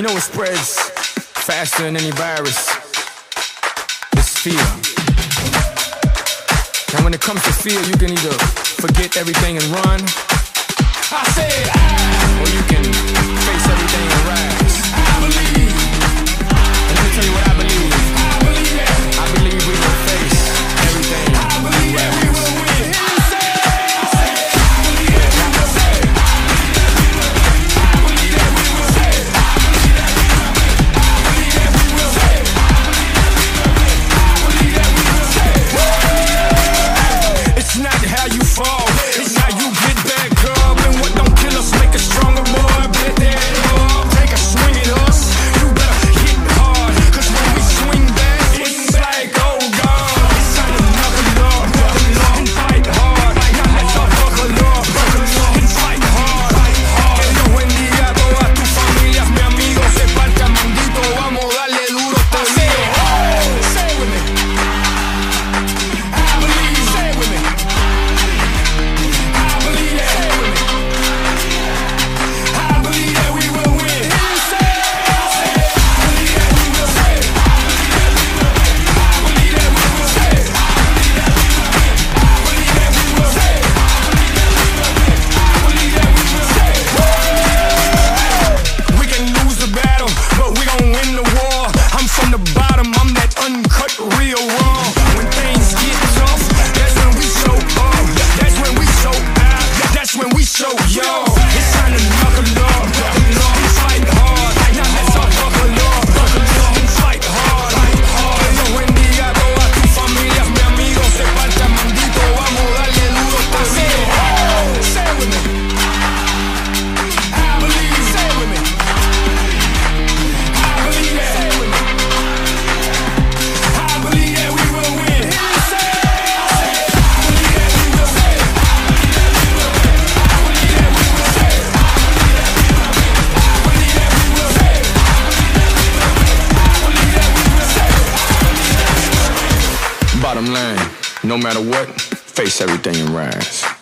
You know it spreads faster than any virus. It's fear. And when it comes to fear, you can either forget everything and run. I say yo. Bottom line, no matter what, face everything and rise.